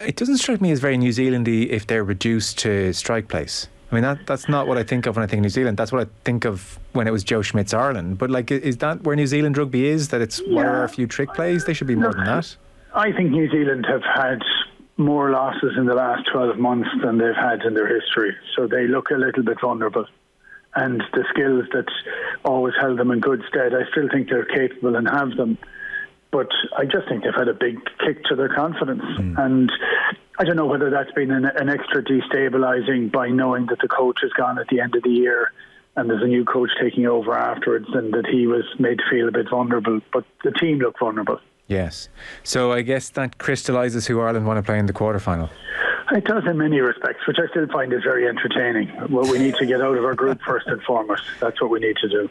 it doesn't strike me as very New Zealandy if they're reduced to strike plays. I mean, that that's not what I think of when I think of New Zealand. That's what I think of when it was Joe Schmidt's Ireland. But like, is that where New Zealand rugby is? That it's yeah. what are a few trick plays? They should be more Look, than that. I think New Zealand have had more losses in the last 12 months than they've had in their history. So they look a little bit vulnerable. And the skills that always held them in good stead, I still think they're capable and have them. But I just think they've had a big kick to their confidence. Mm. And I don't know whether that's been an, an extra destabilising by knowing that the coach is gone at the end of the year and there's a new coach taking over afterwards and that he was made to feel a bit vulnerable. But the team looked vulnerable. Yes. So I guess that crystallises who Ireland want to play in the quarterfinal. It does in many respects, which I still find is very entertaining. Well, we need to get out of our group first and foremost. That's what we need to do.